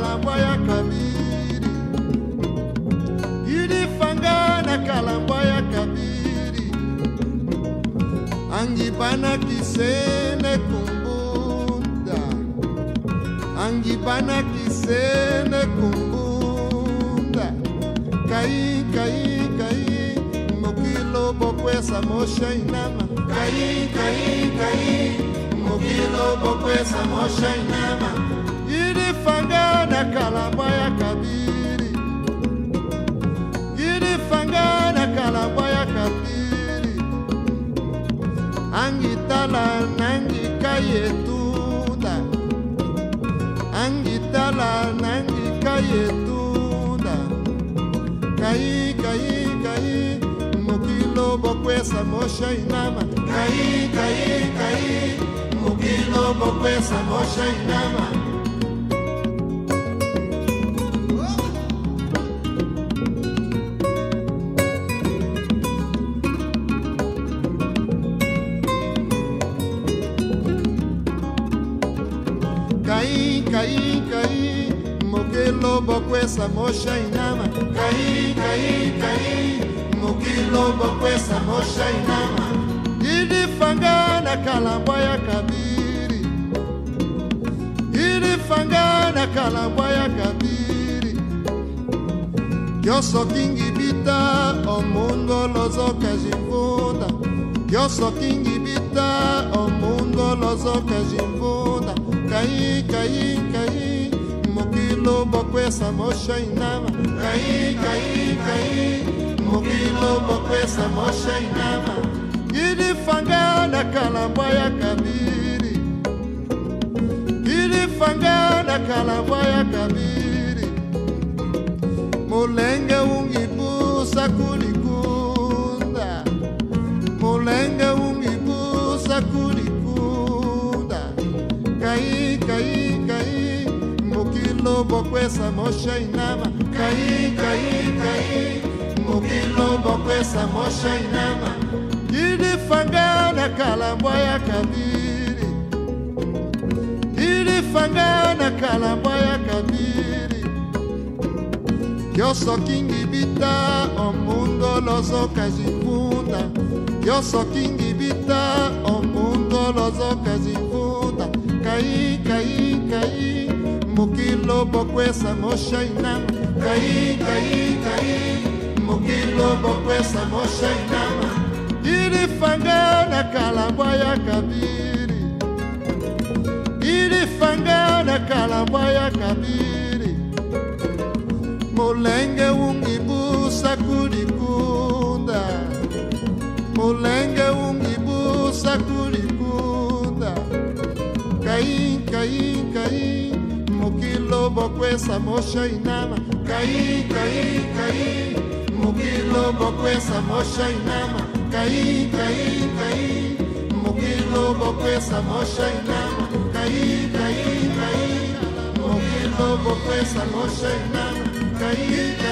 kalambwa ya kabiri. Yidifanga na kalambwa ya kabiri. Angibana kisene kumbunda. Angibana kisene kumbunda. Kai kai kai mokilo bokwesa mosha inama. Kai kai kai mokilo bokwesa mosha inama. Yidifanga angitala nangikayetuda angitala nangikayetuda kai kai kai mukilo bokwesa moshainama kai kai kai mukilo bokwesa moshainama Caí, caí, caí, moque lobo com essa mocha inama. Caí, caí, caí, moque lobo com essa mocha inama. Ilifanga na cabiri. ya kabiri, ilifanga na cabiri. Eu kabiri. Kioso kingibita, o mundo lozoka jimbunda. Kioso kingibita, o mundo lozoka jimbunda. Jimvunda kai kai kai mokilo bokwesa mosha inama kai kai kai mokilo bokwesa mosha inama idifanga na kalambwa ya kabiri idifanga na kalambwa ya kabiri mulenge ungibusa kulikunda mulenge ungibusa kulikunda mokilo bokwesa mosha inama kai kai kai mokilo bokwesa mosha inama idifanga na kalambwa ya kabiri idifanga na kalambwa ya kabiri yosokingibita omundo lozoka zivunda yosokingibita omundo lozoka zivunda kai kai kai mukilo bokwesa moshainam kai kai kai mukilo bokwesa moshainam ilifangana kalambwa ya kabiri ilifangana kalambwa ya kabiri mulenge ungibusa kulikunda mulenge ungibusa kulikunda kain kain kain mokilo bokwesa mosha inama. Kai kai kai. Mokilo bokwesa mosha inama. Kai kai kai. Mokilo bokwesa mosha inama. Kai kai kai. Mokilo bokwesa mosha inama. Kai kai